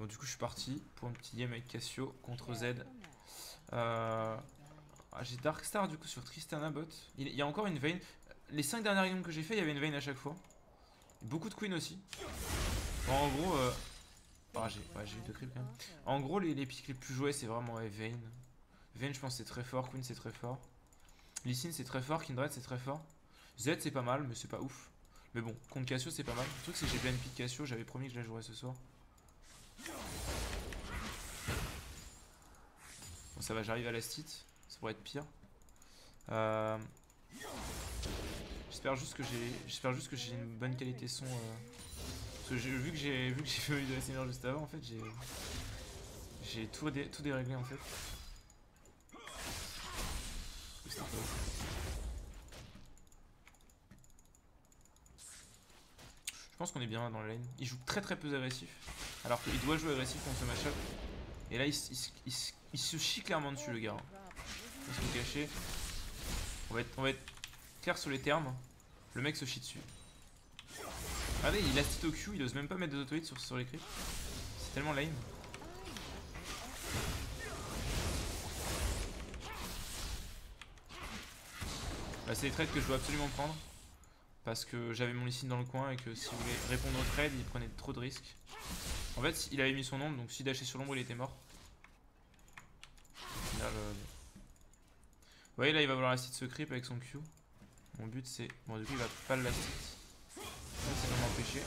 Bon, du coup, je suis parti pour un petit game avec Cassio contre Z. Euh... Ah, j'ai Darkstar du coup sur Tristana bot. Il y a encore une vein. Les 5 dernières games que j'ai fait, il y avait une vein à chaque fois. Beaucoup de queen aussi. Bon, en gros, euh... ah, j'ai eu deux creeps quand même. En gros, les, les pics les plus joués, c'est vraiment ouais, Vayne. Vayne, je pense, c'est très fort. Queen, c'est très fort. Lysine, c'est très fort. Kindred, c'est très fort. Z, c'est pas mal, mais c'est pas ouf. Mais bon, contre Cassio, c'est pas mal. Le truc, c'est que j'ai bien pique Cassio. J'avais promis que je la jouerais ce soir. Ça va, j'arrive à la stit. Ça pourrait être pire. Euh... J'espère juste que j'ai, j'espère juste que j'ai une bonne qualité son. Euh... Parce que vu que j'ai, vu que j'ai fait de la juste avant, en fait, j'ai, j'ai tout, dé... tout déréglé en fait. Je pense qu'on est bien dans la lane. Il joue très très peu agressif. Alors qu'il doit jouer agressif contre ce match-up. Et là, il, il, se chie clairement dessus, le gars. Il se cacher. On va, être, on va clair sur les termes. Le mec se chie dessus. Regardez, il a au Q, il ose même pas mettre de auto sur, sur les creeps. C'est tellement lame. Bah, c'est les trades que je dois absolument prendre. Parce que j'avais mon Lysine dans le coin et que si vous voulez répondre aux trades, il prenait trop de risques. En fait, il avait mis son ombre, donc s'il dashait sur l'ombre, il était mort. Final, euh, Vous voyez, là, il va vouloir la site ce creep avec son Q. Mon but, c'est... Bon, du coup, il va pas le last C'est va m'empêcher.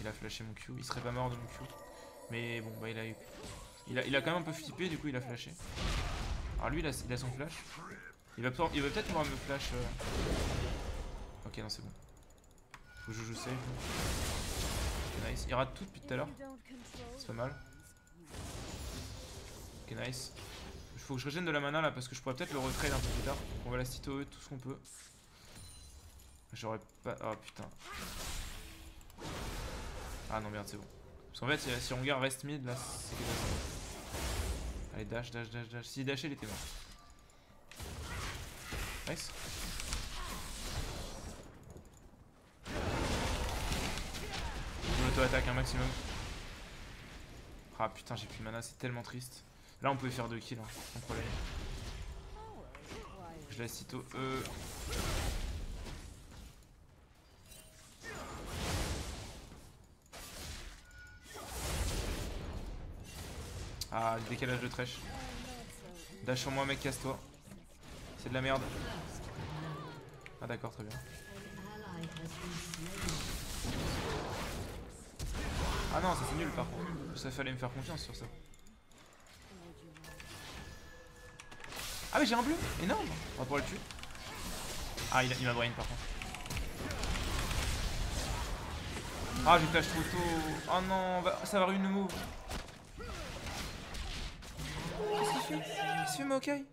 Il a flashé mon Q. Il serait pas mort de mon Q. Mais bon, bah, il a eu... Il a, il a quand même un peu flippé, du coup, il a flashé. Alors lui, il a, il a son flash. Il va, il va peut-être pouvoir me flash. Euh. Ok, non, c'est bon. Faut que je joue safe. Ok, nice. Il rate tout depuis tout à l'heure. C'est pas mal. Ok, nice. Faut que je régène de la mana là parce que je pourrais peut-être le retrade un peu plus tard. On va la cito tout ce qu'on peut. J'aurais pas. Oh putain. Ah non, merde, c'est bon. Parce qu'en fait, si on garde reste mid là, c'est Allez, dash, dash, dash, dash. Si dashait, il était mort. Nice. Je auto-attaque un maximum. Ah putain, j'ai plus de mana, c'est tellement triste. Là, on peut faire deux kills, hein, sans problème. Je laisse sitôt E. Ah, décalage de trèche. Dash sur moi, mec, casse-toi. C'est de la merde. Ah d'accord, très bien. Ah non, ça c'est nul par contre. Ça fallait me faire confiance sur ça. Ah mais j'ai un bleu Énorme On va pouvoir le tuer. Ah il, m'a brain par contre. Ah j'ai flash trop tôt. Oh non, ça va ruiner le move. Qu'est-ce qu'il fait Qu'est-ce fait Maokai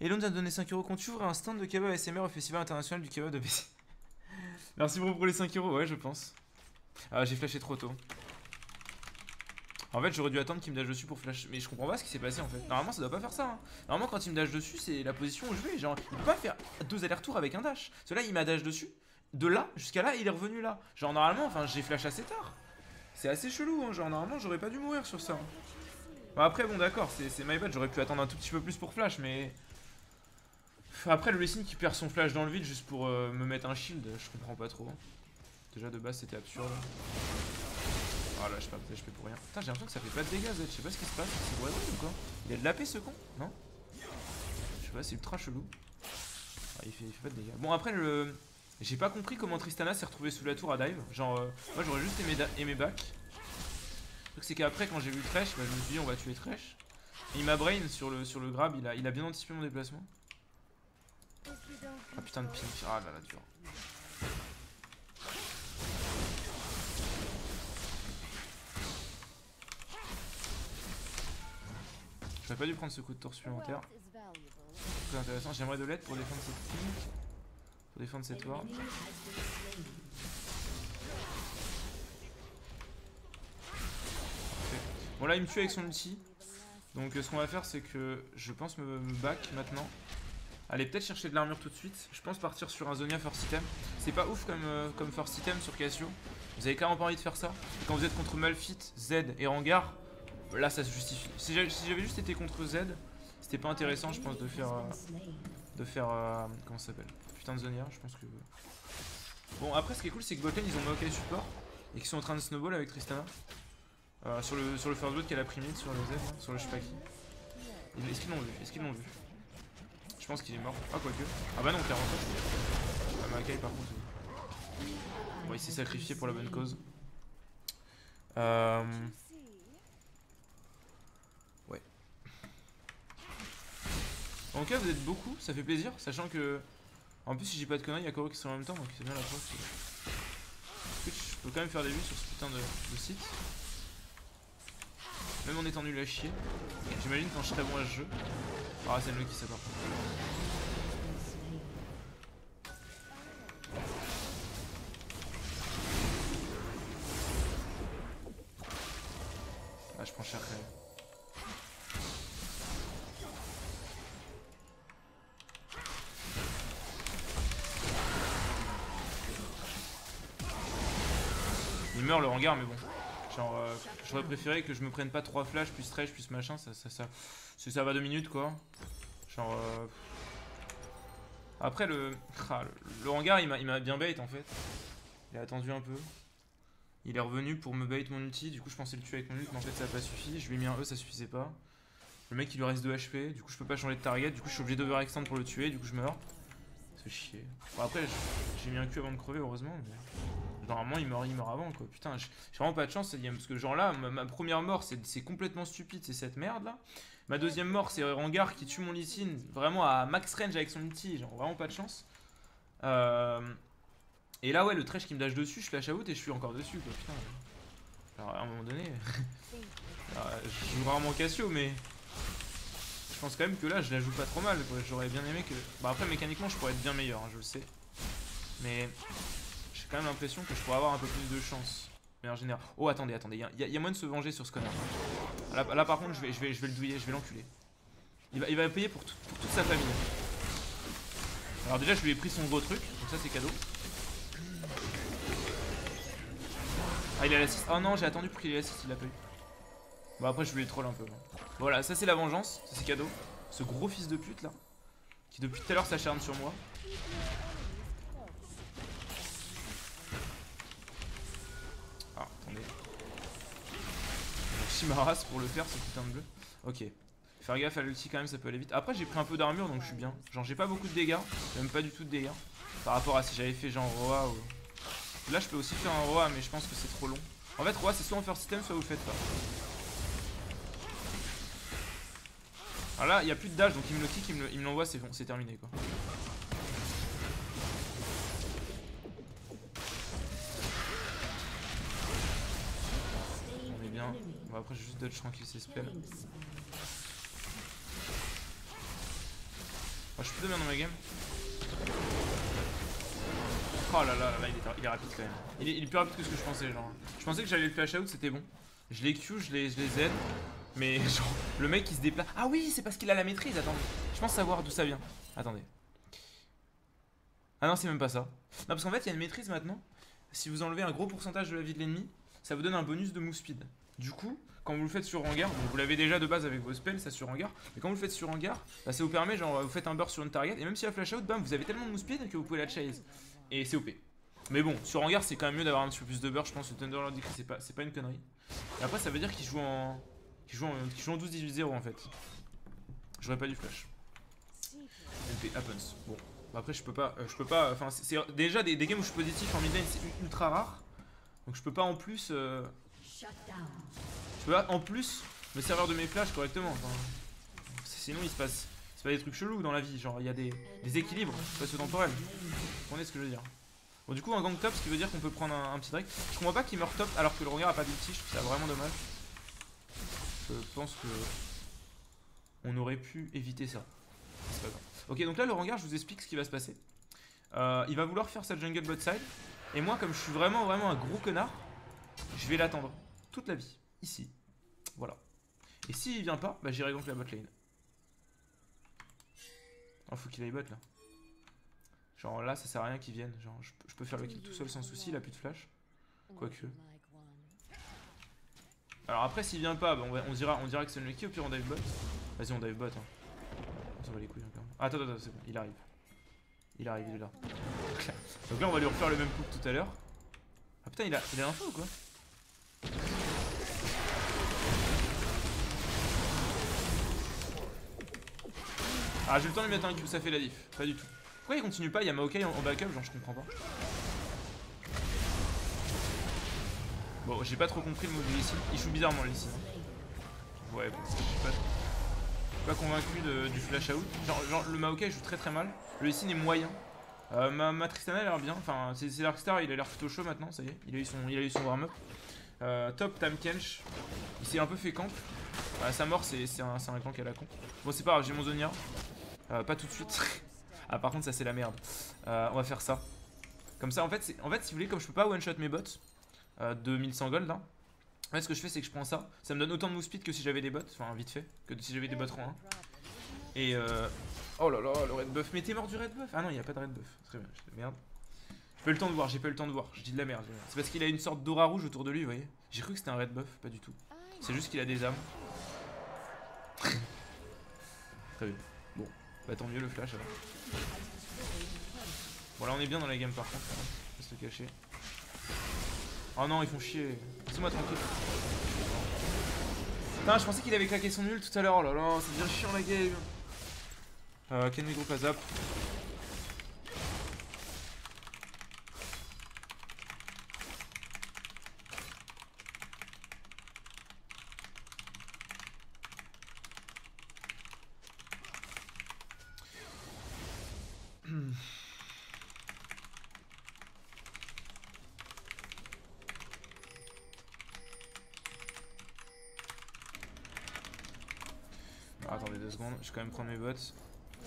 Elon a donné 5 euros quand tu ouvres un stand de kebab SMR au Festival International du Kebab de BC. Merci beaucoup pour les 5 euros, ouais, je pense. Ah, j'ai flashé trop tôt. En fait, j'aurais dû attendre qu'il me dash dessus pour flash. Mais je comprends pas ce qui s'est passé en fait. Normalement, ça doit pas faire ça. Hein. Normalement, quand il me dash dessus, c'est la position où je vais. Genre, il peut pas faire deux allers-retours avec un dash. Cela, il m'a dash dessus. De là jusqu'à là, il est revenu là. Genre, normalement, enfin, j'ai flash assez tard. C'est assez chelou. Hein. Genre, normalement, j'aurais pas dû mourir sur ça. Bon, après, bon, d'accord, c'est my bad. J'aurais pu attendre un tout petit peu plus pour flash, mais. Après, le Racing qui perd son flash dans le vide juste pour euh, me mettre un shield, je comprends pas trop. Déjà de base, c'était absurde. Oh là, je HP pour rien. Putain, j'ai l'impression que ça fait pas de dégâts, Z. Je sais pas ce qui se passe. C'est vrai ou quoi Il a de l'AP ce con Non Je sais pas, c'est ultra chelou. Ah, il, fait, pas de dégâts. Bon, après, le. J'ai pas compris comment Tristana s'est retrouvé sous la tour à dive. Genre, euh, moi j'aurais juste aimé, aimé back. Le truc, c'est qu'après, quand j'ai vu Thresh, bah, je me suis dit, on va tuer Thresh. Et il m'a brain sur le, sur le grab, il a, il a bien anticipé mon déplacement. Ah putain de pink, ah là là dur. J'aurais pas dû prendre ce coup de tour supplémentaire. Très intéressant, j'aimerais de l'aide pour défendre cette pink. Pour défendre cette ward. Bon là il me tue avec son ulti. Donc ce qu'on va faire c'est que je pense me back maintenant. Allez, peut-être chercher de l'armure tout de suite. Je pense partir sur un Zonia first item. C'est pas ouf comme, euh, comme first item sur Cassio. Vous avez clairement pas envie de faire ça. quand vous êtes contre Malphite, Z et Rangar, là ça se justifie. Si j'avais juste été contre Z, c'était pas intéressant, je pense, de faire. Euh, de faire. Euh, comment ça s'appelle? Putain de Zonia, je pense que. Bon, après, ce qui est cool, c'est que botlane ils ont Maokai support et qu'ils sont en train de snowball avec Tristana. sur le, sur le first blood qu'elle a pris mid sur le Z, sur le je sais pas qui. Est-ce qu'ils l'ont vu? Est-ce qu'ils l'ont vu? Je pense qu'il est mort. Ah, quoique. Ah, bah non, clairement pas. Ah, Makai, par contre. Bon, il s'est sacrifié pour la bonne cause. Euh... En tout cas, vous êtes beaucoup, ça fait plaisir, sachant que. En plus, si j'ai pas de conneries, il y a Koro qui sont en même temps, donc c'est bien la preuve. Je peux quand même faire des vues sur ce putain de, site. Même en étant nul à chier. J'imagine quand je serai bon à ce jeu. Ah, c'est le qui sépare. Ah, je prends cher quand même. Mais bon. Genre, euh, j'aurais préféré que je me prenne pas 3 flashs, plus stretch, plus machin, ça, ça, ça, ça va 2 minutes quoi. Genre. Euh... Après, le... Ah, le hangar, il m'a bien bait en fait. Il a attendu un peu. Il est revenu pour me bait mon ulti. Du coup, je pensais le tuer avec mon ulti, mais en fait, ça n'a pas suffi. Je lui ai mis un E, ça suffisait pas. Le mec, il lui reste 2 HP. Du coup, je peux pas changer de target. Du coup, je suis obligé d'overextend pour le tuer. Du coup, je meurs. C'est chier. Bon, après, j'ai mis un cul avant de crever, heureusement. Normalement, il meurt, il meurt avant, quoi. Putain, j'ai vraiment pas de chance. Parce que, genre là, ma, première mort, c'est complètement stupide. C'est cette merde là. Ma deuxième mort, c'est Rangar qui tue mon Lysine vraiment à max range avec son ulti. Genre vraiment pas de chance. Euh, et là, ouais, le trash qui me dash dessus, je flash out et je suis encore dessus. Quoi. Putain. Alors, à un moment donné, je joue rarement Cassio, mais je pense quand même que là, je la joue pas trop mal. J'aurais bien aimé que. Bah, après, mécaniquement, je pourrais être bien meilleur, hein, je le sais. Mais quand même l'impression que je pourrais avoir un peu plus de chance. Mais en général. Oh, attendez, attendez. Il y, a moyen de se venger sur ce connard. Là, par contre, je vais, je, vais, je vais le douiller, je vais l'enculer. Il va, il va payer pour, toute sa famille. Alors, déjà, je lui ai pris son gros truc. Donc, ça, c'est cadeau. Ah, il a l'assist. Oh non, j'ai attendu pour qu'il ait l'assist, il l'a pas eu. Bon, après, je lui ai troll un peu. Voilà, ça, c'est la vengeance. Ça, c'est cadeau. Ce gros fils de pute là. Qui depuis tout à l'heure s'acharne sur moi. Ma race pour le faire ce putain de bleu. Ok. Faire gaffe à l'ulti quand même, ça peut aller vite. Après, j'ai pris un peu d'armure donc je suis bien. Genre, j'ai pas beaucoup de dégâts. Même pas du tout de dégâts. Par rapport à si j'avais fait genre Roa ou. Là, je peux aussi faire un Roa, mais je pense que c'est trop long. En fait, Roa, c'est soit on fait système, soit vous faites pas. Alors là, il n'y a plus de dash, donc il me le kick, il me l'envoie, c'est bon, c'est terminé quoi. Bon, après, j'ai juste dodge tranquille ces spells. je suis plutôt bien dans ma game. Oh là là, là, là il, est, rapide quand même. Il est, plus rapide que ce que je pensais, genre. Je pensais que j'allais le flash out, c'était bon. Je les Q, je les, je les aide. Mais genre, le mec il se déplace. Ah oui, c'est parce qu'il a la maîtrise, attendez. Je pense savoir d'où ça vient. Attendez. Ah non, c'est même pas ça. Non, parce qu'en fait, il y a une maîtrise maintenant. Si vous enlevez un gros pourcentage de la vie de l'ennemi, ça vous donne un bonus de move speed. Du coup, quand vous le faites sur hangar, vous l'avez déjà de base avec vos spells, ça sur hangar, mais quand vous le faites sur hangar, bah, ça vous permet, genre, vous faites un burst sur une target, et même si la flash out, bam, vous avez tellement de speed que vous pouvez la chase. Et c'est OP. Mais bon, sur hangar, c'est quand même mieux d'avoir un petit peu plus de burst, je pense que Thunderlord c'est pas, pas une connerie. Et après, ça veut dire qu'il joue en. qu'il joue en, joue en 12-18-0 en fait. J'aurais pas du flash. MP happens. Bon. Bah, après, je peux pas. Euh, je peux pas. Enfin, c'est déjà des, games où je suis positif en mid lane, c'est ultra rare. Donc je peux pas en plus. Euh, je peux en plus me servir de mes flashs correctement. sinon, il se passe. Des trucs chelous dans la vie. Genre, il y a des, équilibres spatio-temporels. Vous comprenez ce que je veux dire? Bon, du coup, un gang top, ce qui veut dire qu'on peut prendre un, petit Drake. Je comprends pas qu'il meurt top alors que le regard a pas d'ulti. Je trouve vraiment dommage. Je pense que. On aurait pu éviter ça. C'est pas grave. Ok, donc là, le regard, je vous explique ce qui va se passer. Euh, il va vouloir faire sa jungle bot side. Et moi, comme je suis vraiment, vraiment un gros connard, je vais l'attendre toute la vie. Ici. Voilà. Et s'il vient pas, bah j'irai donc la bot lane. Oh, faut qu'il aille bot là. Genre là, ça sert à rien qu'il vienne. Genre, je, peux faire le kill tout seul sans souci, il a plus de flash. Quoique. Alors après, s'il vient pas, bah, on, dira, on dira que c'est le Lucky, au pire on dive bot. Vas-y, on dive bot. Hein. On s'en va les couilles encore. Ah, attends, attends, c'est bon, il arrive. Il arrive, il est là. Donc là, on va lui refaire le même coup que tout à l'heure. Ah putain, il a, il a l'info ou quoi? Ah, j'ai le temps de lui mettre un Q, ça fait la diff. Pas du tout. Pourquoi il continue pas Il y a Maokai en, backup, genre je comprends pas. Bon, j'ai pas trop compris le mot de Sin. Il joue bizarrement le Sin, hein. Ouais, bon, je suis pas, pas convaincu de- du flash out. Genre, genre, le Maokai joue très très mal. Le Lee Sin est moyen. Euh, ma, ma Tristana a l'air bien. Enfin, c'est Darkstar, il a l'air plutôt chaud maintenant, ça y est. Il a eu son, il a eu son warm-up. Euh, top Tam Kench. Il s'est un peu fait camp. À sa mort, c'est un, un gank à la con. Bon, c'est pas grave, j'ai mon Zonia. Euh, pas tout de suite. ah, par contre, ça c'est la merde. Euh, on va faire ça. Comme ça, en fait, en fait, si vous voulez, comme je peux pas one-shot mes bots euh, de 1100 gold, là. En fait, ce que je fais, c'est que je prends ça. Ça me donne autant de move speed que si j'avais des bots. Enfin, vite fait. Que si j'avais des bots rang 1. Et euh... Oh là là, le red buff. Mais t'es mort du red buff? Ah non, il y a pas de red buff. Très bien, merde. J'ai pas eu le temps de voir, j'ai pas eu le temps de voir. Je dis de la merde. C'est parce qu'il a une sorte d'aura rouge autour de lui, vous voyez. J'ai cru que c'était un red buff, pas du tout. C'est juste qu'il a des âmes. Très bien. Bah tant mieux le flash alors. Bon là on est bien dans la game par contre, hein. va se cacher. Oh non, ils font chier. Laissez-moi tranquille. Putain, je pensais qu'il avait claqué son nul tout à l'heure. Oh là là, ça devient chiant la game. Euh, groupe à zap. Ah, attendez deux secondes, je vais quand même prendre mes bots.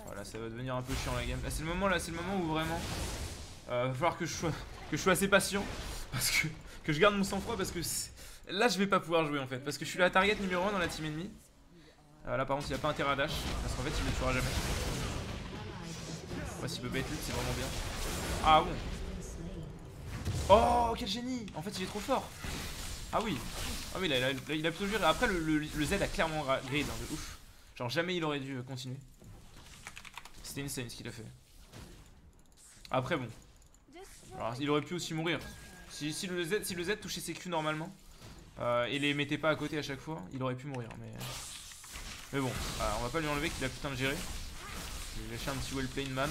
Voilà, ça va devenir un peu chiant la game. Là, c'est le moment, là, c'est le moment où vraiment. Euh, va falloir que je sois, que je sois assez patient. Parce que, que je garde mon sang-froid. Parce que là, je vais pas pouvoir jouer en fait. Parce que je suis la target numéro 1 dans la team ennemie. Euh, là, par contre, il a pas intérêt à dash. Parce qu'en fait, il ne le tuera jamais. Ouais, s'il peut bait c'est vraiment bien. Ah bon. Oh, quel génie En fait, il est trop fort. Ah oui. Ah oui, il a, il a- il a plutôt géré. Après, le, le- le Z a clairement ra- grade, hein, de ouf. Genre, jamais il aurait dû continuer. C'était insane ce qu'il a fait. Après, bon. Alors, il aurait pu aussi mourir. Si, le, Z, touchait ses Q normalement euh, et les mettait pas à côté à chaque fois, il aurait pu mourir. Mais, mais bon, euh, on va pas lui enlever qu'il a putain de gérer. Je vais lâcher un petit well played man.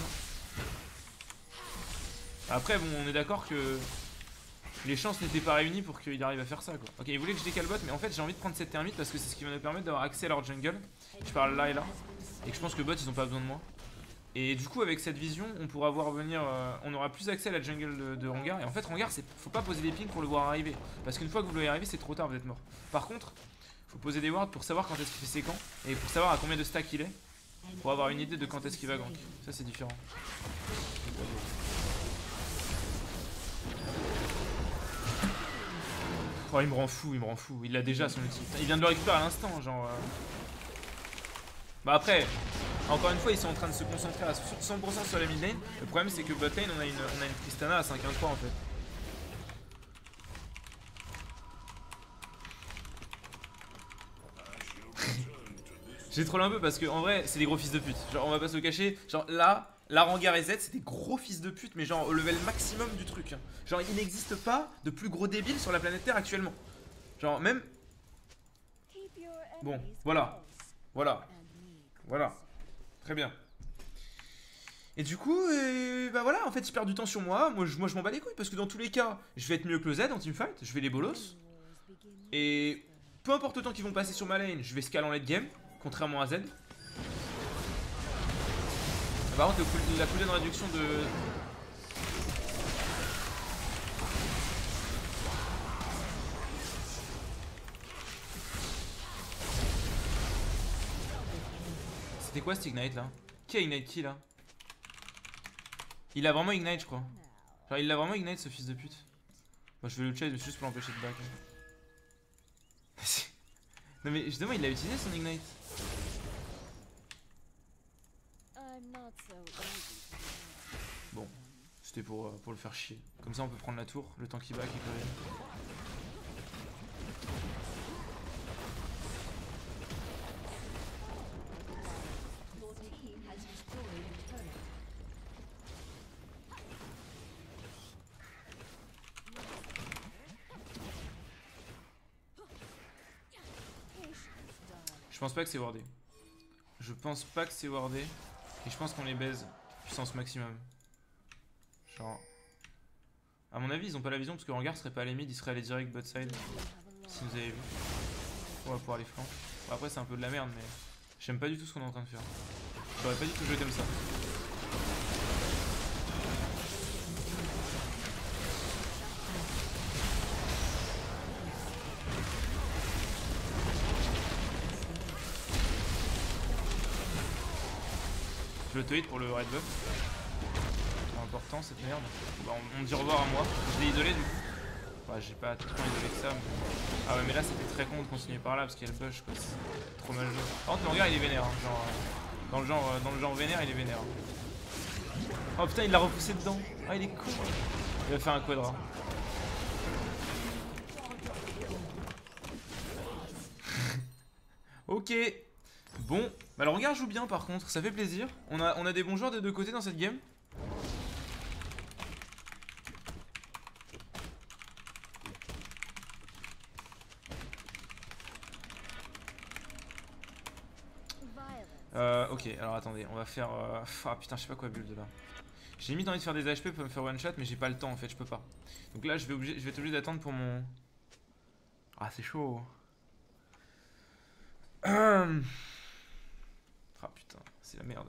Après, bon, on est d'accord que les chances n'étaient pas réunies pour qu'il arrive à faire ça quoi. Ok, il voulait que je décale bot, mais en fait j'ai envie de prendre cette termite parce que c'est ce qui va nous permettre d'avoir accès à leur jungle. Je parle là et là. Et je pense que bot ils ont pas besoin de moi. Et du coup, avec cette vision, on pourra voir venir. euh, on aura plus accès à la jungle de, de. Et en fait, Rangar, c'est faut pas poser des pings pour le voir arriver. Parce qu'une fois que vous le voyez arriver, c'est trop tard, vous êtes mort. Par contre, faut poser des wards pour savoir quand est-ce qu'il fait ses camps. Et pour savoir à combien de stacks il est. Pour avoir une idée de quand est-ce qu'il va gank. Ça, c'est différent. Oh, il me rend fou, il me rend fou. Il l'a déjà son. Putain, Il vient de le récupérer à l'instant, genre. euh. Bah après, encore une fois, ils sont en train de se concentrer à 100% sur la mid lane. Le problème, c'est que bot lane, on a une, on a une à 5-1-3 en fait. J'ai trollé un peu parce que en vrai, c'est des gros fils de pute. Genre, on va pas se le cacher. Genre là, la Rangar et Z, c'est des gros fils de pute, mais genre au level maximum du truc. hein. Genre, il n'existe pas de plus gros débile sur la planète Terre actuellement. Genre, même. Bon, voilà. Voilà. Voilà. Très bien. Et du coup, euh, bah voilà, en fait, il perd du temps sur moi. Moi, je, moi, je m'en bats les couilles parce que dans tous les cas, je vais être mieux que le Z en teamfight. Je vais les bolos. Et peu importe le temps qu'ils vont passer sur ma lane, je vais scale en late game, contrairement à Z. Par contre, le la cooldown réduction de. C'était quoi cet ignite là Qui a ignite qui là Il a vraiment ignite, je crois. Genre, il a vraiment ignite ce fils de pute. Moi, je vais le chase juste pour l'empêcher de back. non, mais justement, il a utilisé son ignite. So C'était pour, euh, pour le faire chier. Comme ça on peut prendre la tour, le temps qu'il a turret. Je pense pas que c'est wardé. Je pense pas que c'est wardé. Et je pense qu'on les baise. Puissance maximum. Genre. À mon avis, ils ont pas la vision parce que Hangar serait pas allé mid, il serait allé direct bot side. Si vous avez vu. On va pouvoir les flancs. Bon, après, c'est un peu de la merde, mais j'aime pas du tout ce qu'on est en train de faire. J'aurais pas dit que jouer comme ça. Le pour le red buff. C'est important cette merde. Bah, on, on dit au revoir à moi. Je l'ai isolé du coup. Ouais, j'ai pas trop isolé que ça. Mais... Ah ouais, mais là c'était très con de continuer par là parce qu'il y a le bush quoi. C'est trop mal joué. Par contre, le il est vénère. hein, Genre, euh, dans, le genre, euh, dans le genre vénère, il est vénère. Oh putain, il l'a repoussé dedans. Ah, il est con. Il va faire un quadra. ok. Bon, bah le regard joue bien par contre, ça fait plaisir. On a, on a des bons joueurs des deux côtés dans cette game. Euh, ok, alors attendez, on va faire... euh, Ah putain, je sais pas quoi build là. J'ai limite envie de faire des HP pour me faire one shot, mais j'ai pas le temps en fait, je peux pas. Donc là, je vais, obligé, je vais être obligé d'attendre pour mon... Ah, c'est chaud. Ah putain, c'est la merde.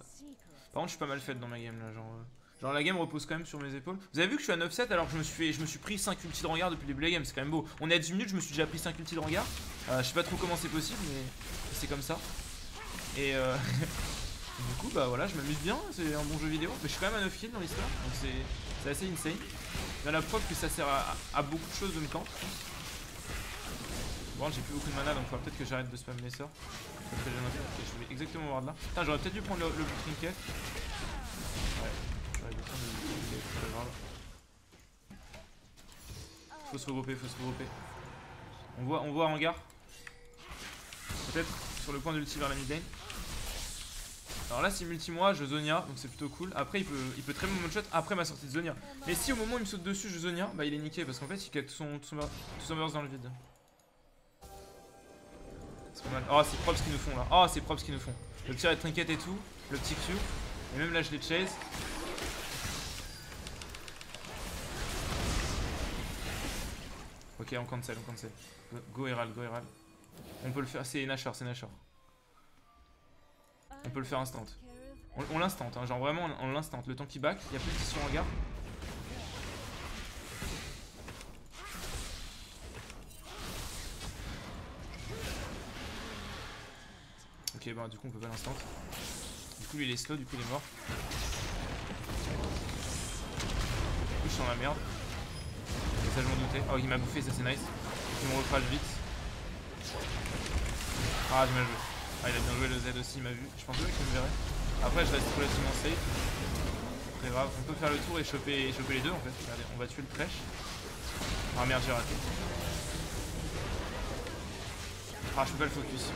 Par contre, je suis pas mal faite dans ma game là, genre... euh, Genre la game repose quand même sur mes épaules. Vous avez vu que je suis à 9-7 alors que je me suis, je me suis pris 5 ultis de regard depuis le début de la game, c'est quand même beau. On est à 10 minutes, je me suis déjà pris 5 ultis de regard. Euh, je sais pas trop comment c'est possible, mais c'est comme ça. Et euh, du coup, bah voilà, je m'amuse bien, c'est un bon jeu vidéo. Mais je suis quand même à 9 kills dans l'histoire, donc c'est assez insane. Dans la preuve que ça sert à, beaucoup de choses de me camp. Bon, j'ai plus beaucoup de mana donc faudra peut-être que j'arrête de spam mes sorts. Je vais exactement voir de là. Putain, j'aurais peut-être dû prendre le, le trinket. Ouais, j'aurais dû prendre le. Faut se regrouper, faut se regrouper. On voit, on voit hangar. Peut-être sur le point de l'ulti vers la mid lane. Alors là, c'est multi-moi, je Zonia, donc c'est plutôt cool. Après, il peut, il peut très bien one shot après ma sortie de Zonia. Mais si au moment où il me saute dessus, je Zonia, bah il est niqué parce qu'en fait, il calque tout son, tout dans le vide. Oh, c'est propre ce qu'ils nous font là. Oh, c'est propre ce qu'ils nous font. Le petit red trinket et tout, le petit Q. Et même là, je les chase. Ok, on cancel, on cancel. Go, Herald, go Herald. On peut le faire, c'est Nashor, c'est Nashor. On peut le faire instant. On, on l'instant, hein, genre vraiment on, on l'instant. Le temps qui back, il y a plus de question en garde. Bah du coup on peut pas l'instant. Du coup lui il est slow, du coup il est mort. Du coup je suis dans la merde. Ça je m'en doutais. Oh il m'a bouffé, ça c'est nice. Il me recrache vite. Ah j'ai mal joué. Ah il a bien joué le Z aussi, il m'a vu. Je pensais pas qu'il me verrait. Après je reste relativement safe. Très grave. On peut faire le tour et choper, choper les deux en fait. On va tuer le trèche. Ah merde j'ai raté. Ah je peux pas le focus.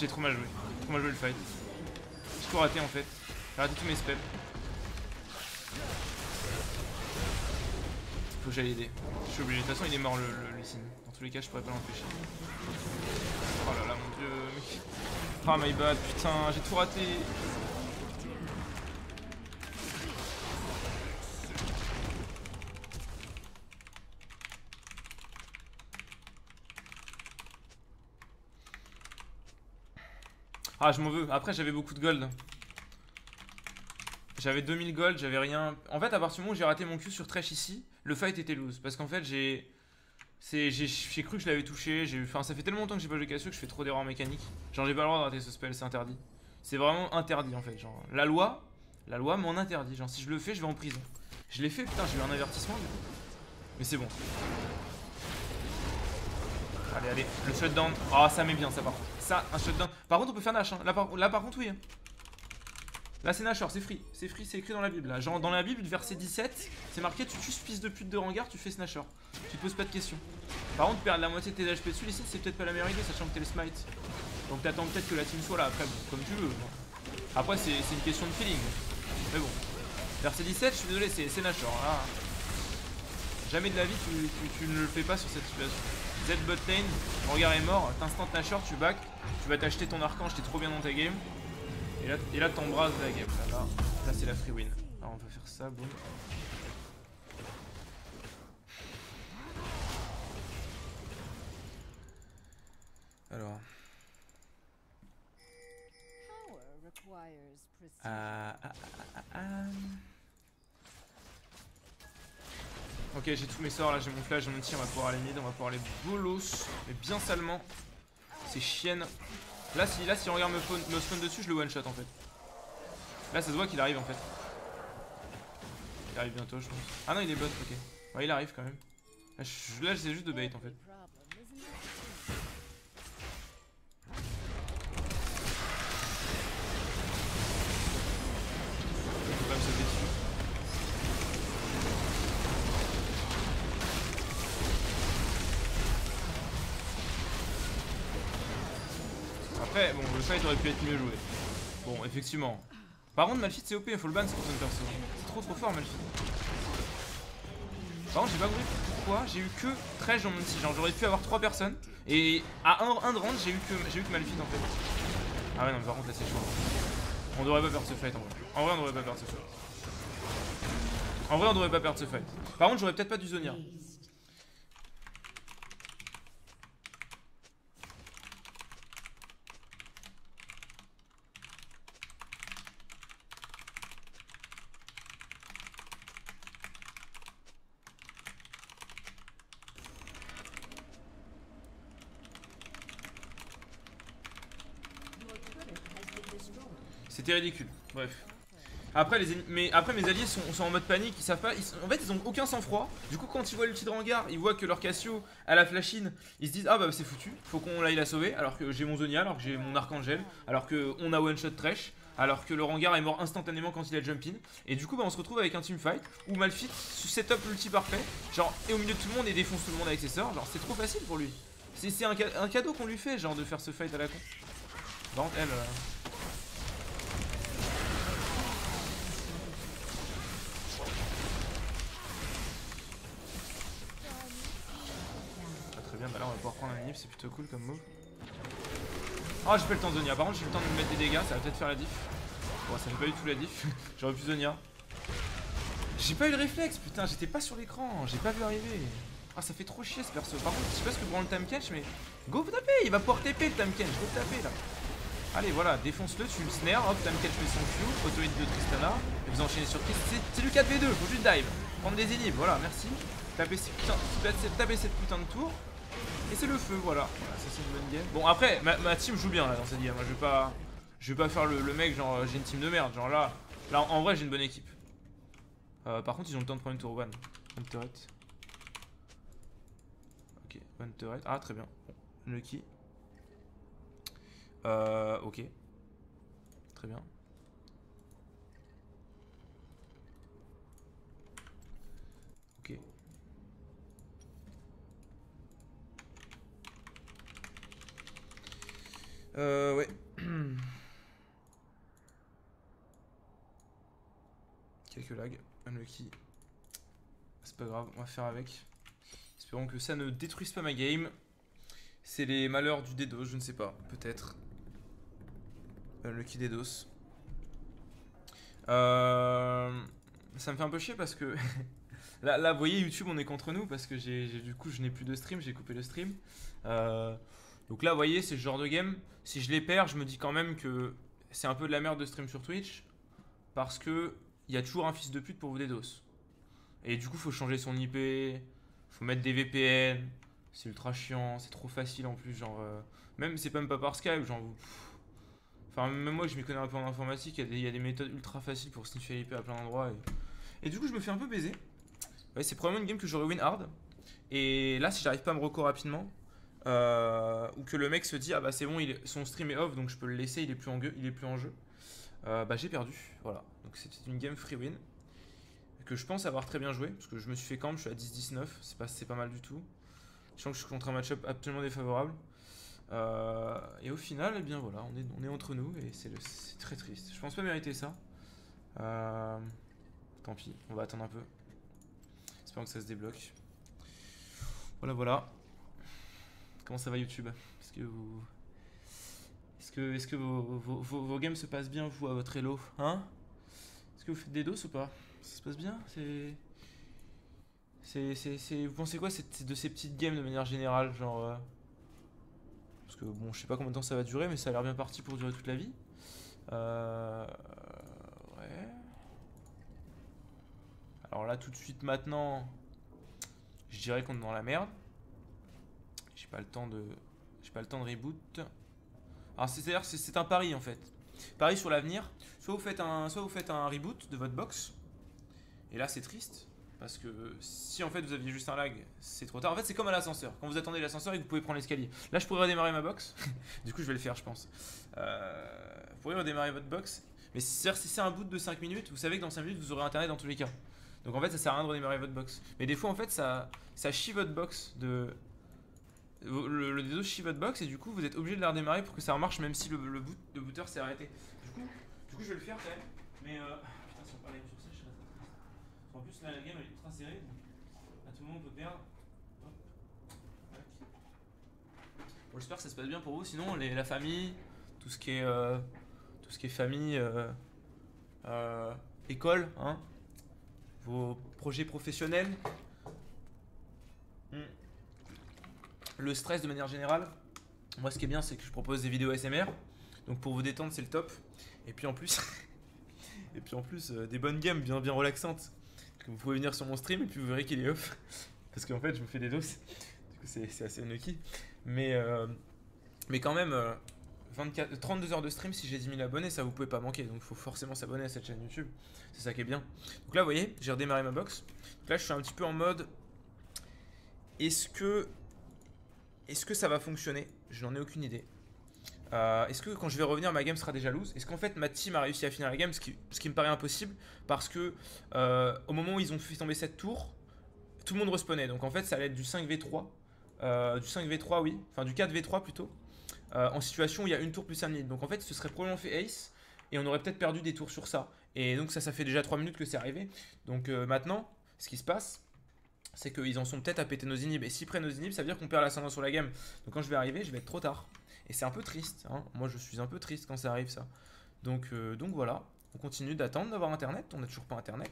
J'ai trop mal joué. Mal joué le fight. J'ai tout raté en fait. J'ai raté tous mes spells. Faut que j'aille aider. Je suis obligé. De toute façon il est mort le, le, le Sin. Dans tous les cas je pourrais pas l'empêcher. Oh là là mon dieu mec. Ah my bad putain j'ai tout raté. Ah je m'en veux. Après j'avais beaucoup de gold. J'avais 2000 gold, j'avais rien. En fait, à partir du moment où j'ai raté mon Q sur Trash ici, le fight était loose. Parce qu'en fait, j'ai. J'ai cru que je l'avais touché. Enfin, ça fait tellement longtemps que j'ai pas joué Cassio que je fais trop d'erreurs mécaniques. Genre, j'ai pas le droit de rater ce spell, c'est interdit. C'est vraiment interdit en fait. Genre, la loi, la loi m'en interdit. Genre, si je le fais, je vais en prison. Je l'ai fait, putain, j'ai eu un avertissement du coup. Mais c'est bon. Allez, allez, le shutdown. Ah, ça met bien ça par contre. Ça, un shutdown. Par contre, on peut faire Nash. Hein. Là, par... Contre, oui. hein. Là, c'est Nashor, c'est free. C'est free, c'est écrit dans la Bible. Là. Genre, dans la Bible, verset 17, c'est marqué Tu tues ce fils de pute de Rangar, tu fais Snatcher. Tu te poses pas de questions. Par contre, perdre la moitié de tes HP dessus, ici, c'est peut-être pas la meilleure idée, sachant que t'es le smite. Donc, t'attends peut-être que la team soit là. Après, comme tu veux. Après, c'est une question de feeling. Mais bon. Verset 17, je suis désolé, c'est Nashor. Là. Jamais de la vie, tu, tu- tu ne le fais pas sur cette situation. Z bot lane, Rangar est mort, t'instant Nashor, tu back, tu vas t'acheter ton archange, t'es trop bien dans ta game. Et là, et là t'embrasses la game. Là, là, là, c'est la free win. Alors on va faire ça, boum. Alors. Ah, ah, ah, ah, ah. Ok, j'ai tous mes sorts là, j'ai mon flash, j'ai mon tir, on va pouvoir aller mid, on va pouvoir aller bolos, mais bien salement. C'est chienne. Là, si, là, si on regarde me, spawn- dessus, je le one shot en fait. Là, ça se voit qu'il arrive en fait. Il arrive bientôt, je pense. Ah non, il est bot, ok. Ouais, il arrive quand même. Là, je- juste de bait en fait. Faut Après, bon, le fight aurait pu être mieux joué. Bon, effectivement. Par contre, Malphite c'est OP, il faut le ban pour son perso. C'est trop trop fort, Malphite. Par contre, j'ai pas compris pourquoi j'ai eu que 13 dans mon petit. Genre, j'aurais pu avoir 3 personnes. Et à 1 un, de round, j'ai eu que, eu que Malphite en fait. Ah ouais, non, mais par contre, là c'est chaud. On devrait pas perdre ce fight en vrai. En vrai, on devrait pas perdre ce fight. En vrai, on devrait pas perdre ce fight. Par contre, j'aurais peut-être pas dû Zonia. C'était ridicule. Bref. Après, mais après mes alliés sont, en mode panique, ils savent pas. ils en fait, ils ont aucun sang-froid. Du coup, quand ils voient l'ulti de Rengar, ils voient que leur Cassio a la flashine. Ils se disent Ah bah c'est foutu, faut qu'on aille la sauver. Alors que j'ai mon Zonia, alors que j'ai mon Archangel, alors que on a one shot Trash, alors que le Rengar est mort instantanément quand il a jump in. Et du coup, bah, on se retrouve avec un teamfight où Malphite setup l'ulti parfait, genre et au milieu de tout le monde et défonce tout le monde avec ses sorts. Genre, c'est trop facile pour lui. C'est un, ca- un cadeau qu'on lui fait, genre de faire ce fight à la con. Contre, elle. euh, bien, bah là on va pouvoir prendre un inhib, c'est plutôt cool comme move. Oh, j'ai pas le temps de Zonia, par contre j'ai le temps de me mettre des dégâts, ça va peut-être faire la diff. Bon, ça fait pas du tout la diff, j'aurais pu Zonia. J'ai pas eu le réflexe, putain, j'étais pas sur l'écran, j'ai pas vu arriver. Ah, ça fait trop chier ce perso. Par contre, je sais pas ce que prend le time catch, mais go taper, il va pouvoir TP le time catch, go taper là. Allez, voilà, défonce-le, tu le snare, hop, time catch fait son Q, auto hit de Tristana, et vous enchaînez sur Trist. C'est- du 4v2, faut juste dive, prendre des inhibs, voilà, merci. Taper taper cette putain de tour. Et c'est le feu, voilà. Ça c'est une bonne game. Bon après, ma, ma team joue bien là dans cette game. Moi je vais pas, je vais pas faire le, mec genre j'ai une team de merde. Genre là, là en vrai j'ai une bonne équipe. Euh, par contre ils ont le temps de prendre une tour one. One turret. Ok, one turret. Ah très bien. Lucky. Euh, ok. Très bien. Ok. Euh, ouais. Quelques lags. Unlucky. C'est pas grave, on va faire avec. Espérons que ça ne détruise pas ma game. C'est les malheurs du DDoS, je ne sais pas. Peut-être. Unlucky DDoS. Euh, ça me fait un peu chier parce que. là, là, vous voyez, YouTube, on est contre nous parce que j'ai, du coup, je n'ai plus de stream, j'ai coupé le stream. Euh, donc là, vous voyez, c'est ce genre de game. Si je les perds, je me dis quand même que c'est un peu de la merde de stream sur Twitch. Parce que il y a toujours un fils de pute pour vous DDoS. Et du coup, faut changer son IP, faut mettre des VPN. C'est ultra chiant, c'est trop facile en plus. Genre, euh, même c'est même pas par Skype. Genre, pff. enfin, même moi, je m'y connais un peu en informatique. Il y a des- méthodes ultra faciles pour sniffer l'IP à plein d'endroits. Et... du coup, je me fais un peu baiser. C'est probablement une game que j'aurais win hard. Et là, si j'arrive pas à me record rapidement, euh, ou que le mec se dit ah bah c'est bon son stream est off donc je peux le laisser il est plus en, il est plus en jeu Euh, bah j'ai perdu, voilà. Donc c'était une game free win que je pense avoir très bien joué parce que je me suis fait camp, je suis à 10-19, c'est pas, pas mal du tout. Je sens que je suis contre un match-up absolument défavorable. Euh, et au final, eh bien voilà, on est, on est entre nous et c'est, très triste. Je pense pas mériter ça. Tant pis, on va attendre un peu. Espérons que ça se débloque. Voilà, voilà. Comment ça va YouTube? Est-ce que vous. Est-ce que, vos, vos, vos- games se passent bien, vous, à votre elo? Hein? Est-ce que vous faites des doses ou pas? Ça se passe bien? C'est. C'est, Vous pensez quoi de ces petites games de manière générale Genre. euh, Parce que bon, je sais pas combien de temps ça va durer, mais ça a l'air bien parti pour durer toute la vie. Euh. Ouais. Alors là, tout de suite maintenant, je dirais qu'on est dans la merde. J'ai pas le temps de. J'ai pas le temps de reboot. Alors c'est c'est-à-dire c'est un pari en fait. Pari sur l'avenir. Soit vous faites un, soit vous un reboot de votre box. Et là c'est triste. Parce que si en fait vous aviez juste un lag, c'est trop tard. En fait c'est comme à l'ascenseur. Quand vous attendez l'ascenseur et que vous pouvez prendre l'escalier. Là je pourrais redémarrer ma box. du coup je vais le faire je pense. Euh, vous pourriez redémarrer votre box. Mais si c'est un boot de 5 minutes, vous savez que dans 5 minutes vous aurez internet dans tous les cas. Donc en fait ça sert à rien de redémarrer votre box. Mais des fois en fait ça, ça chie votre box de... Le, le DDoS chie votre box et du coup vous êtes obligé de la redémarrer pour que ça remarche même si le, le, boot, le booter s'est arrêté. Du coup, du coup je vais le faire quand même. Mais euh... Putain si on parlait sur ça je serais triste. En plus là la game elle est ultra serrée donc à tout moment on peut perdre. Bon j'espère que ça se passe bien pour vous sinon les, la famille, tout ce qui est... euh, tout ce qui est famille, euh, euh, école, hein, vos projets professionnels, Hmm. Le stress de manière générale. Moi, ce qui est bien, c'est que je propose des vidéos SMR. Donc pour vous détendre, c'est le top. Et puis en plus, et puis en plus, euh, des bonnes games bien bien relaxantes. Que vous pouvez venir sur mon stream et puis vous verrez qu'il est off. Parce qu'en fait, je me fais des doses. C'est assez unlucky. Mais euh, mais quand même. euh, 24, 32 heures de stream, si j'ai 10 000 abonnés, ça vous pouvez pas manquer. Donc il faut forcément s'abonner à cette chaîne YouTube. C'est ça qui est bien. Donc là, vous voyez, j'ai redémarré ma box. Là, je suis un petit peu en mode. Est-ce que. Est-ce que ça va fonctionner? Je n'en ai aucune idée. Euh, Est-ce que quand je vais revenir, ma game sera déjà loose? Est-ce qu'en fait ma team a réussi à finir la game? Ce qui, me paraît impossible parce que euh, au moment où ils ont fait tomber cette tour, tout le monde respawnait. Donc en fait, ça allait être du 5v3. Euh, du 5v3, oui. Enfin, du 4v3 plutôt. En situation où il y a une tour plus un minute. Donc en fait, ce serait probablement fait ace et on aurait peut-être perdu des tours sur ça. Et donc ça, ça fait déjà 3 minutes que c'est arrivé. Donc maintenant, ce qui se passe, c'est qu'ils en sont peut-être à péter nos inhibs. Et s'ils prennent nos inhibs, ça veut dire qu'on perd l'ascendant sur la game. Donc quand je vais arriver, je vais être trop tard. Et c'est un peu triste. hein. Moi, je suis un peu triste quand ça arrive, ça. Donc, euh, donc voilà, on continue d'attendre d'avoir internet. On n'a toujours pas internet.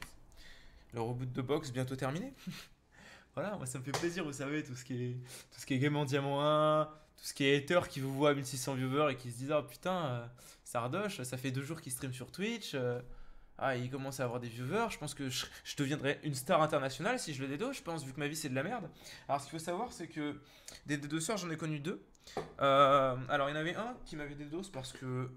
Le reboot de box bientôt terminé. voilà, moi ça me fait plaisir, vous savez, tout ce qui est, tout ce qui est Game en Diamant 1, tout ce qui est hater qui vous voit à 1600 viewers et qui se disent Ah putain, euh, Sardoche, ça fait deux jours qu'il stream sur Twitch. euh, ah, il commence à avoir des viewers. Je pense que je, deviendrai une star internationale si je le dédo, je pense, vu que ma vie c'est de la merde. Alors, ce qu'il faut savoir, c'est que des dédosseurs, j'en ai connu deux. Euh, alors, il y en avait un qui m'avait dédos parce que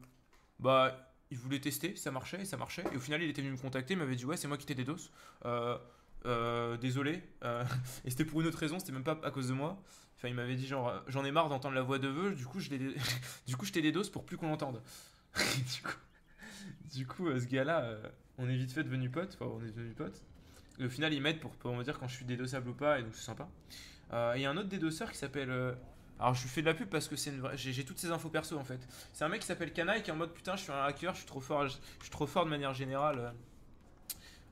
bah il voulait tester, ça marchait et ça marchait. Et au final, il était venu me contacter, il m'avait dit Ouais, c'est moi qui t'ai dédos. Euh, euh, désolé. Euh, et c'était pour une autre raison, c'était même pas à cause de moi. Enfin, il m'avait dit genre, euh, j'en ai marre d'entendre la voix de vœux, du coup, je t'ai dédos pour plus qu'on l'entende. du coup, du coup, euh, ce gars-là, euh, on est vite fait devenu potes. Enfin, on est devenu potes. Et au final, il m'aide pour, pour me dire quand je suis dédossable ou pas, et donc c'est sympa. Il y a un autre dédosseur qui s'appelle. euh, alors, je lui fais de la pub parce que c'est vraie- j'ai, toutes ces infos perso en fait. C'est un mec qui s'appelle Canaille qui est en mode putain, je suis un hacker, je suis trop fort, je, suis trop fort de manière générale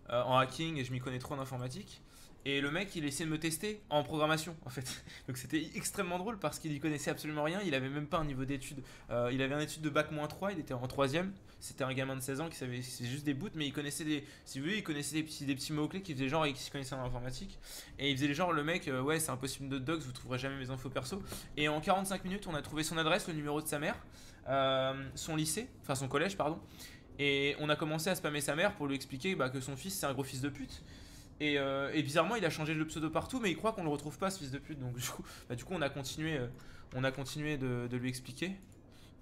en hacking et je m'y connais trop en informatique. Et le mec, il essaie de me tester en programmation, en fait. Donc c'était extrêmement drôle parce qu'il y connaissait absolument rien. Il avait même pas un niveau d'études. Euh, il avait un étude de bac moins 3, il était en troisième. C'était un gamin de 16 ans qui savait, c'est juste des bouts, mais il connaissait des, si vous voulez, il connaissait des petits, mots-clés qui faisaient genre et qui se connaissaient en informatique. Et il faisait genre, le mec, euh, ouais, c'est impossible de docs, vous trouverez jamais mes infos perso. Et en 45 minutes, on a trouvé son adresse, le numéro de sa mère, euh, son lycée, enfin son collège, pardon. Et on a commencé à spammer sa mère pour lui expliquer bah, que son fils c'est un gros fils de pute. Et, euh, et bizarrement, il a changé le pseudo partout, mais il croit qu'on le retrouve pas, ce fils de pute. Donc, du coup, bah, du coup on a continué, euh, on a continué de, de lui expliquer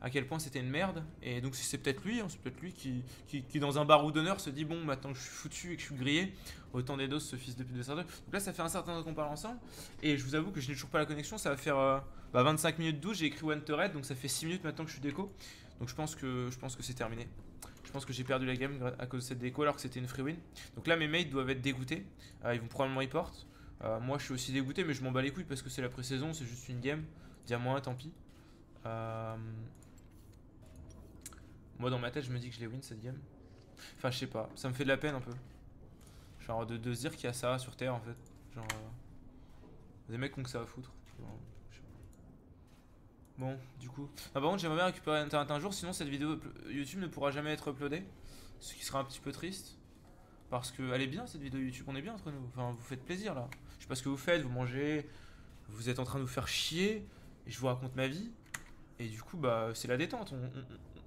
à quel point c'était une merde. Et donc, c'est peut-être lui, hein, c'est peut-être lui qui, qui, dans un barreau d'honneur, se dit Bon, maintenant que je suis foutu et que je suis grillé, autant des doses ce fils de pute de Sardoche. Donc là, ça fait un certain temps qu'on parle ensemble. Et je vous avoue que je n'ai toujours pas la connexion. Ça va faire euh, bah, 25 minutes 12. J'ai écrit One to Red, donc ça fait 6 minutes maintenant que je suis déco. Donc, je pense que, je pense que c'est terminé. Je pense que j'ai perdu la game à cause de cette déco alors que c'était une free win. Donc là, mes mates doivent être dégoûtés. Euh, ils vont probablement report. Euh, moi, je suis aussi dégoûté, mais je m'en bats les couilles parce que c'est la pré-saison, c'est juste une game. Diamant, tant pis. Euh, Moi, dans ma tête, je me dis que je les win cette game. Enfin, je sais pas, ça me fait de la peine un peu. Genre de, se dire qu'il y a ça sur Terre en fait. Genre. euh, Des mecs ont que ça à foutre. Bon, du coup. Ah, par contre, j'aimerais bien récupérer Internet un jour, sinon cette vidéo YouTube ne pourra jamais être uploadée. Ce qui sera un petit peu triste. Parce que elle est bien cette vidéo YouTube, on est bien entre nous. Enfin, vous faites plaisir là. Je sais pas ce que vous faites, vous mangez, vous êtes en train de vous faire chier, et je vous raconte ma vie. Et du coup, bah, c'est la détente,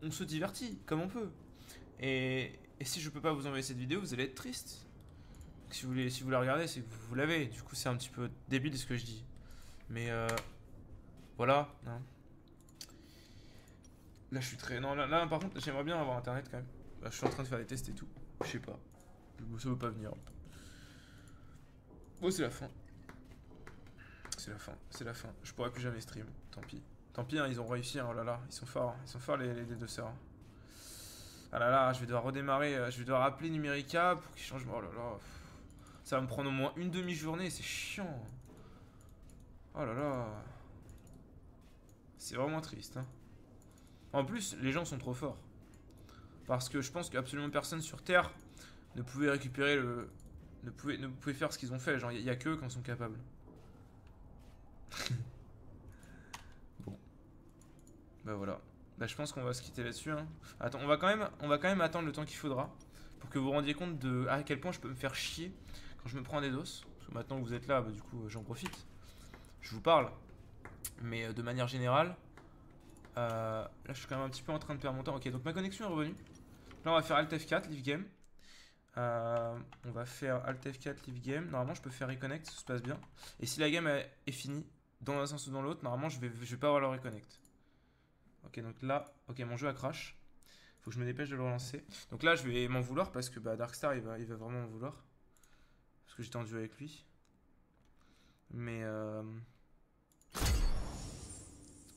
on se divertit comme on peut. Et, si je peux pas vous envoyer cette vidéo, vous allez être triste. Si vous, si vous la regardez, c'est que vous, l'avez. Du coup, c'est un petit peu débile ce que je dis. Mais euh, voilà. hein. Là, je suis très. Non, là, par contre, j'aimerais bien avoir internet quand même. Là, je suis en train de faire des tests et tout. Je sais pas. Ça veut pas venir. Bon, c'est la fin. C'est la fin. C'est la fin. Je pourrais plus jamais stream. Tant pis. Tant pis, hein, ils ont réussi. hein, Oh là là, ils sont forts. hein. Ils sont forts, les, les deux sœurs. Ah là là, je vais devoir redémarrer. euh, Je vais devoir appeler Numérica pour qu'ils changent. Oh là là. Ça va me prendre au moins une demi-journée. C'est chiant. Oh là là. C'est vraiment triste. hein. En plus, les gens sont trop forts. Parce que je pense qu'absolument personne sur Terre ne pouvait récupérer le. Ne pouvait, ne pouvait faire ce qu'ils ont fait. Genre, il n'y a, que eux qui en sont capables. Bah voilà. Bah, je pense qu'on va se quitter là-dessus. hein. Attends, on va, quand même, attendre le temps qu'il faudra. Pour que vous vous rendiez compte de à quel point je peux me faire chier quand je me prends des doses. Parce que maintenant que vous êtes là, bah, du coup, j'en profite. Je vous parle. Mais euh, de manière générale. euh, là, je suis quand même un petit peu en train de perdre mon temps. Ok, donc ma connexion est revenue. Là, on va faire Alt F4, Leave Game. Euh, on va faire Alt F4, Leave Game. Normalement, je peux faire Reconnect, ça se passe bien. Et si la game est, est finie, dans un sens ou dans l'autre, normalement, je vais, je vais pas avoir le Reconnect. Ok, donc là, ok, mon jeu a crash. Faut que je me dépêche de le relancer. Donc là, je vais m'en vouloir parce que bah, Darkstar, il va, il va vraiment m'en vouloir. Parce que j'étais en duo avec lui. Mais, euh,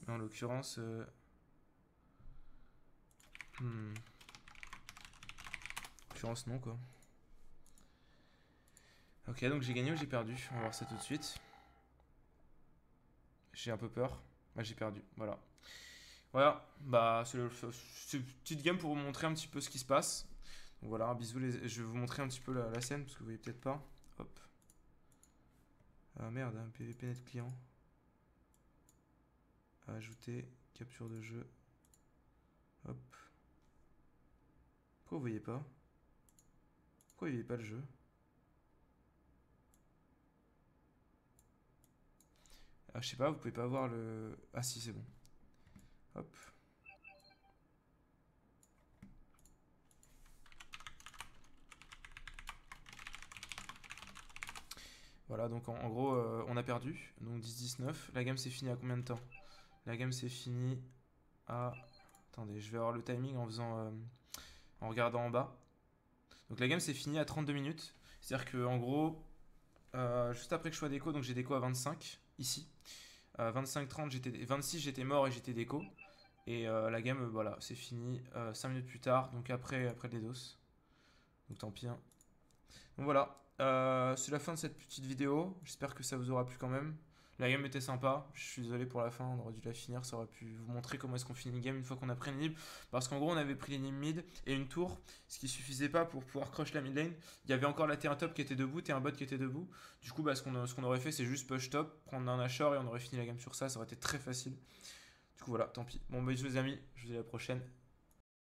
mais en l'occurrence. euh, hmm. En l'occurrence, non, quoi. Ok, donc j'ai gagné ou j'ai perdu? On va voir ça tout de suite. J'ai un peu peur. Bah, j'ai perdu, voilà. Voilà, bah c'est une petite game pour vous montrer un petit peu ce qui se passe. Donc voilà, bisous, les- je vais vous montrer un petit peu la, scène parce que vous voyez peut-être pas. Hop. Ah merde, un PVP net client. Ajouter, capture de jeu. Hop. Pourquoi vous voyez pas? Pourquoi vous voyez pas le jeu? Ah, je sais pas, vous pouvez pas voir le. Ah si, c'est bon. Voilà, donc en, gros, euh, on a perdu. Donc 10-19. La game s'est finie à combien de temps? La game s'est finie à. Attendez, je vais avoir le timing en faisant. euh, en regardant en bas. Donc la game s'est finie à 32 minutes. C'est-à-dire que en gros, euh, juste après que je sois déco, donc j'ai déco à 25 ici. Euh, 25-30, j'étais 26, j'étais mort et j'étais déco. Et euh, la game, euh, voilà, c'est fini 5 minutes plus tard, donc après, après le DDoS. Donc tant pis. hein. Donc voilà, euh, c'est la fin de cette petite vidéo. J'espère que ça vous aura plu quand même. La game était sympa. Je suis désolé pour la fin, on aurait dû la finir. Ça aurait pu vous montrer comment est-ce qu'on finit une game une fois qu'on a pris l'énigme. Parce qu'en gros, on avait pris l'énigme mid et une tour, ce qui suffisait pas pour pouvoir crush la mid lane. Il y avait encore la T1 top qui était debout et un bot qui était debout. Du coup, bah, ce qu'on aurait fait, c'est juste push top, prendre un Nashor et on aurait fini la game sur ça. Ça aurait été très facile. Du coup, voilà, tant pis. Bon, bisous les amis. Je vous dis à la prochaine.